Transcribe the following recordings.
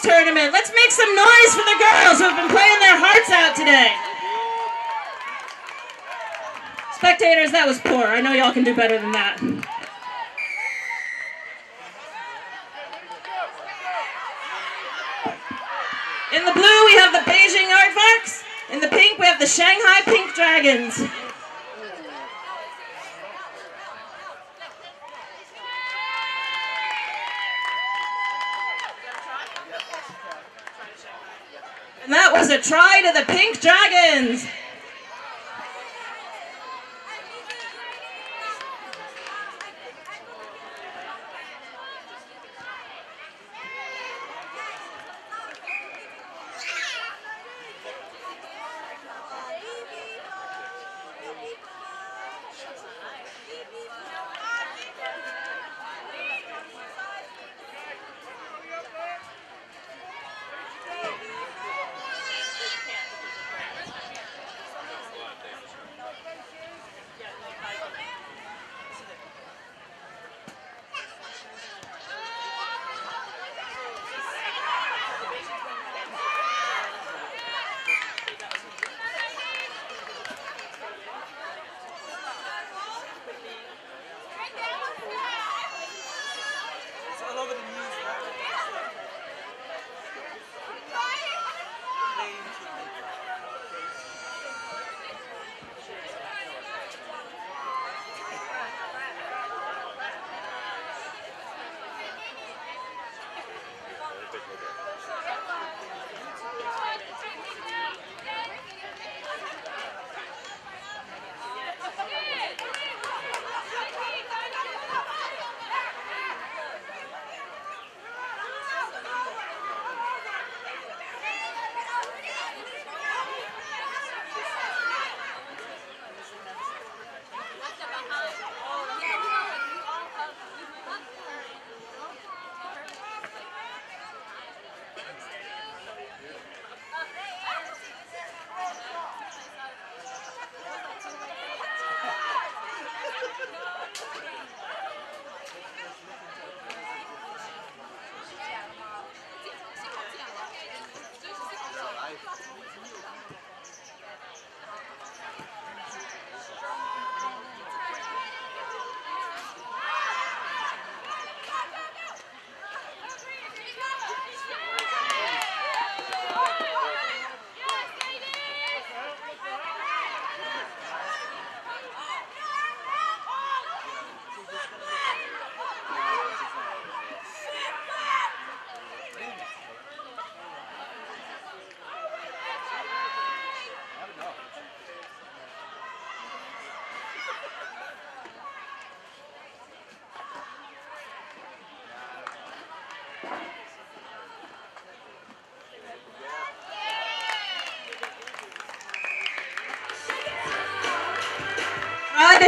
tournament. Let's make some noise for the girls who have been playing their hearts out today. Spectators, that was poor. I know y'all can do better than that. In the blue, we have the Beijing Aardvarks. In the pink, we have the Shanghai Pink Dragons. That was a try to the Pink Dragons.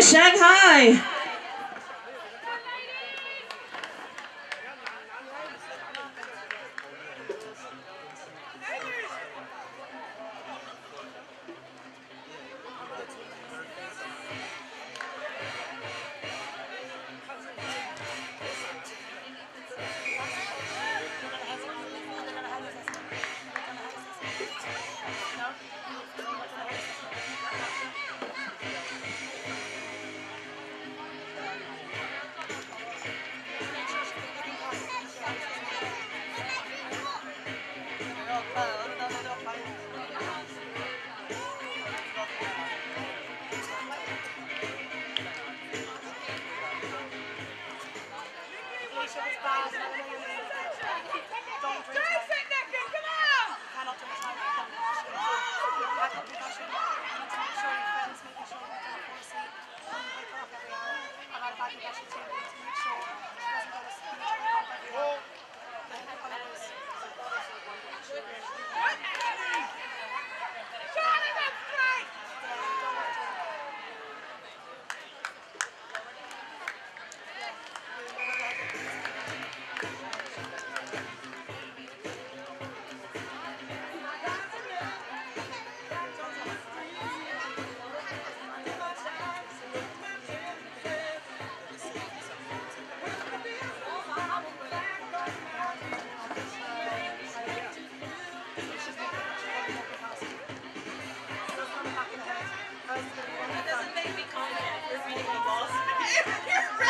Shanghai. You're right.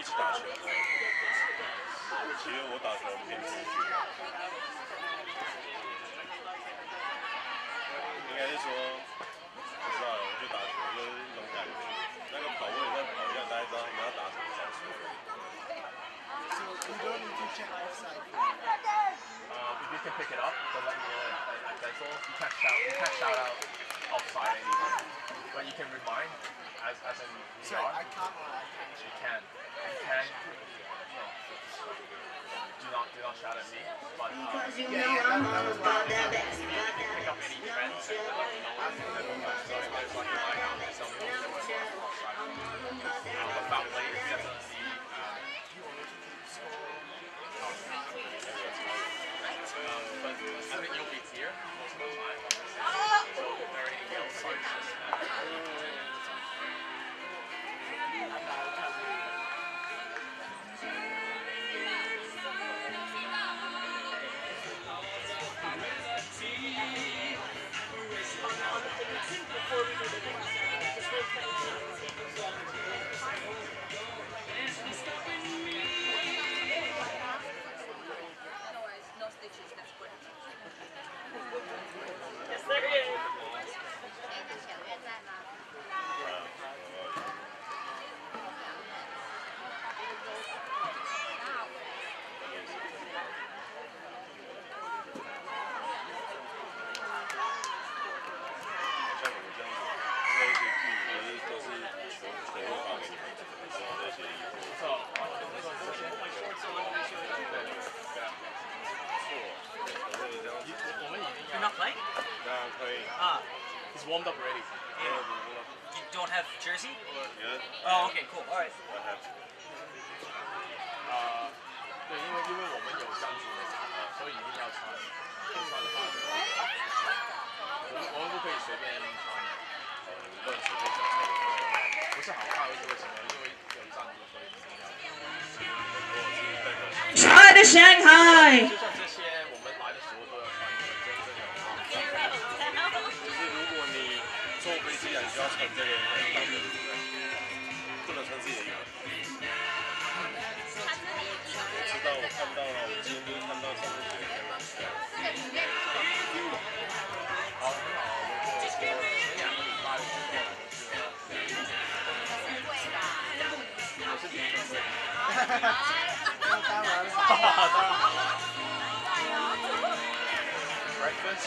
一起打球，其实我打球很拼。two. He's warmed up already. You don't have jersey? Or... Yeah, Oh, okay, cool. All right. I have to. 啊、对，因为因为我们有赞助的卡，所以一定要穿。不穿的话，我们我们不可以随便穿。乱随便讲差不多。不是好看是为什么？因为有赞助，所以一定要。如果是代表性 Try to Shanghai. 这个，那个不能穿自己的衣服。我知道，我看到了，我今天就是看到上面写的。好，很好。我前两个礼拜我过来的是，我是零分会。当然了。当然好。Breakfast.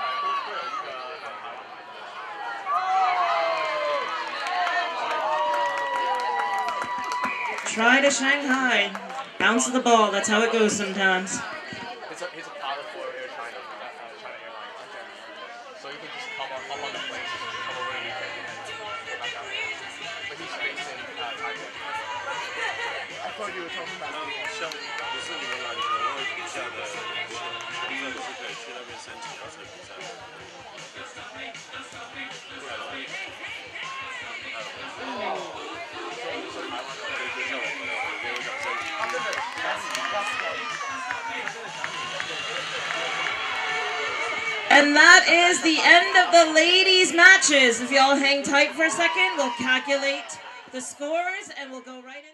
Try to Shanghai. Bounce the ball. That's how it goes sometimes. He's a, he's a pilot for Air China, uh, China Airlines. So you can just hop on, hop on the plane, come over the weekend, and go back out. But he's based in uh, Taipei. I thought you were talking about 像不是你们篮球会底下的学生是可以去那边申请要参比赛 And that is the end of the ladies' matches. If y'all hang tight for a second, we'll calculate the scores and we'll go right into.